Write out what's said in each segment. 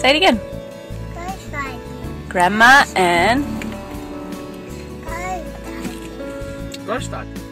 Say it again. Grandma and Großstadt. quite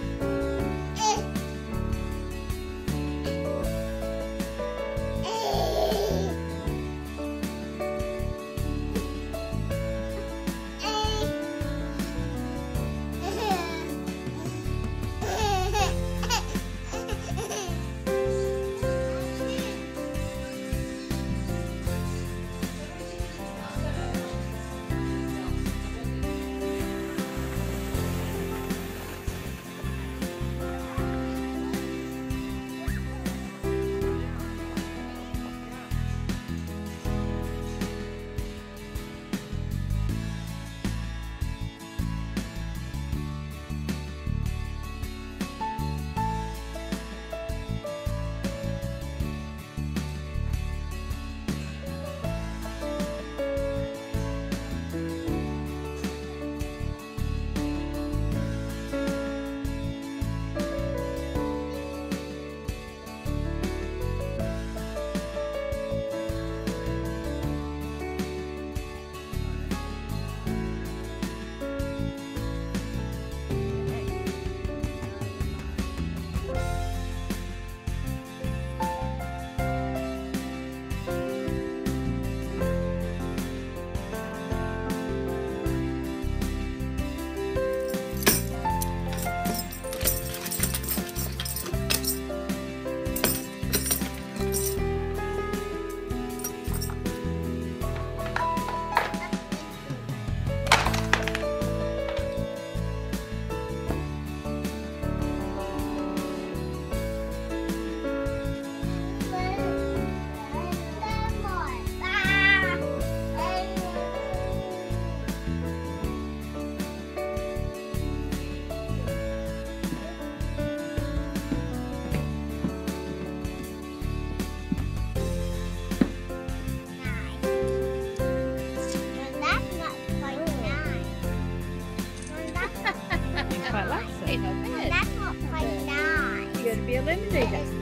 be eliminated.